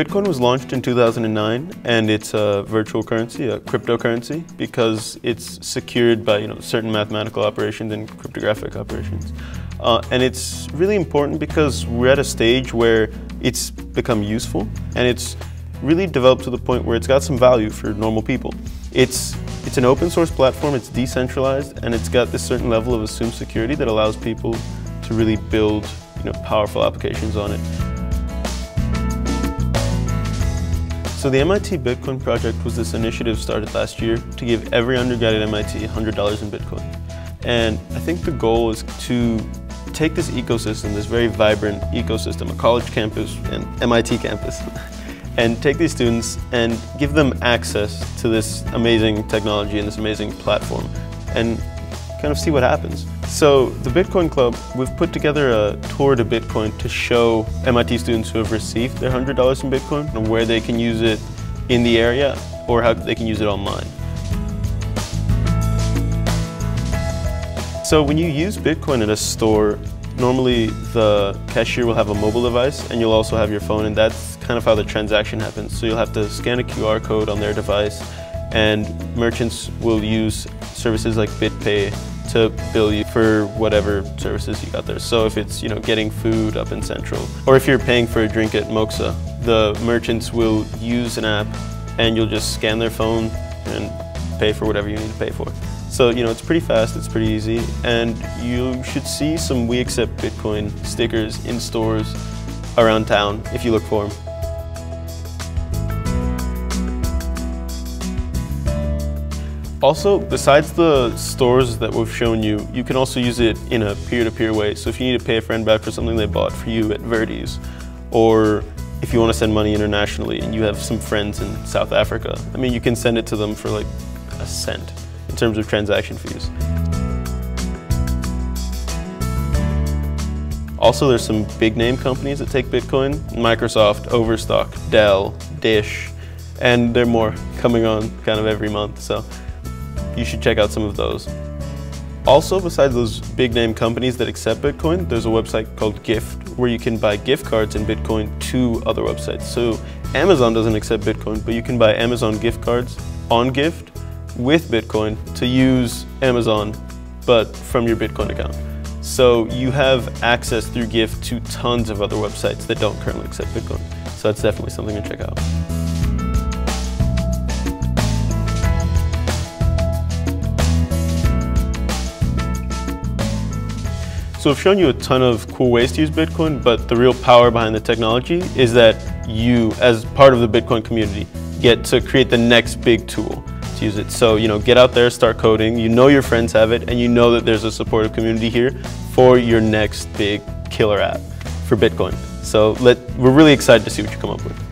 Bitcoin was launched in 2009 and it's a virtual currency, a cryptocurrency, because it's secured by you know, certain mathematical operations and cryptographic operations. Uh, and it's really important because we're at a stage where it's become useful and it's really developed to the point where it's got some value for normal people. It's, it's an open source platform, it's decentralized, and it's got this certain level of assumed security that allows people to really build you know, powerful applications on it. So the MIT Bitcoin project was this initiative started last year to give every undergrad at MIT $100 in Bitcoin. And I think the goal is to take this ecosystem, this very vibrant ecosystem, a college campus and MIT campus, and take these students and give them access to this amazing technology and this amazing platform and kind of see what happens. So the Bitcoin Club, we've put together a Tour de Bitcoin to show MIT students who have received their $100 in Bitcoin and where they can use it in the area or how they can use it online. So when you use Bitcoin at a store, normally the cashier will have a mobile device and you'll also have your phone and that's kind of how the transaction happens. So you'll have to scan a QR code on their device and merchants will use services like BitPay to bill you for whatever services you got there. So if it's, you know, getting food up in Central, or if you're paying for a drink at Moxa, the merchants will use an app and you'll just scan their phone and pay for whatever you need to pay for. So, you know, it's pretty fast, it's pretty easy, and you should see some We Accept Bitcoin stickers in stores around town if you look for them. Also, besides the stores that we've shown you, you can also use it in a peer-to-peer -peer way. So if you need to pay a friend back for something they bought for you at Verdi's, or if you want to send money internationally and you have some friends in South Africa, I mean, you can send it to them for like a cent in terms of transaction fees. Also, there's some big name companies that take Bitcoin, Microsoft, Overstock, Dell, Dish, and there are more coming on kind of every month. So you should check out some of those. Also, besides those big name companies that accept Bitcoin, there's a website called Gyft where you can buy gift cards in Bitcoin to other websites. So Amazon doesn't accept Bitcoin, but you can buy Amazon gift cards on Gyft with Bitcoin to use Amazon, but from your Bitcoin account. So you have access through Gyft to tons of other websites that don't currently accept Bitcoin. So that's definitely something to check out. So I've shown you a ton of cool ways to use Bitcoin, but the real power behind the technology is that you, as part of the Bitcoin community, get to create the next big tool to use it. So, you know, get out there, start coding, you know your friends have it, and you know that there's a supportive community here for your next big killer app for Bitcoin. So let, we're really excited to see what you come up with.